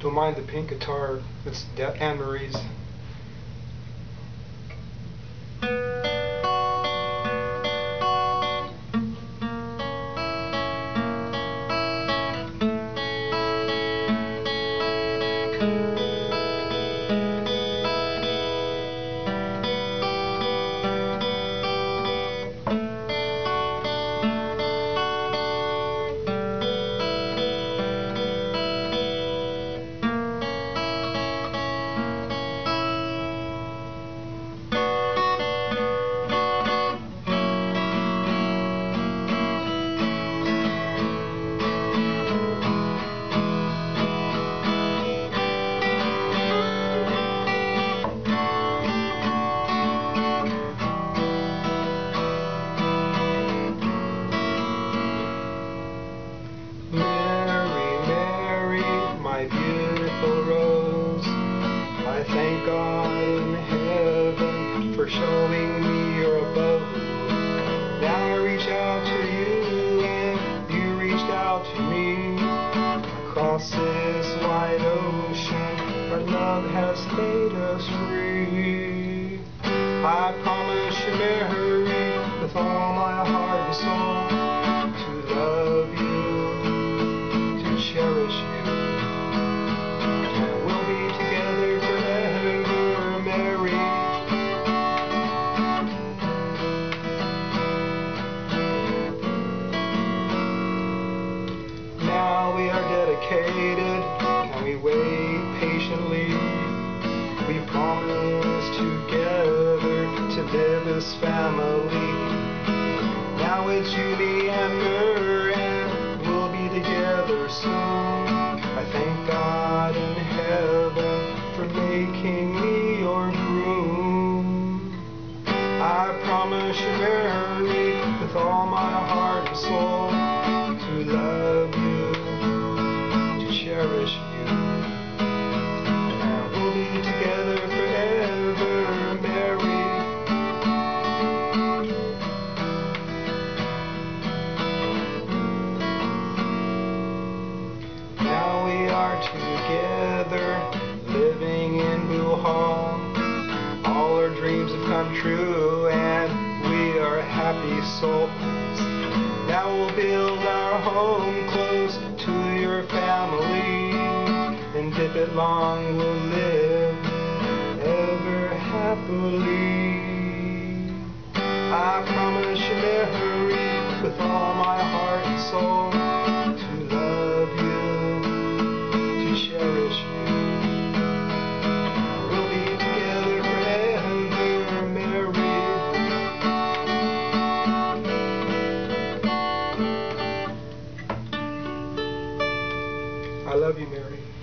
don't mind the pink guitar, it's Anne Marie's. Showing me your abode. Now I reach out to you and you reached out to me. Across this wide ocean, our love has made us free. I promise you, Mary, with all my heart as family. Now it's you, me, and together, living in Hall. All our dreams have come true, and we are happy souls. Now we'll build our home close to your family, and if it long we'll live ever happily. I promise you, Mary, with all love you, Mary.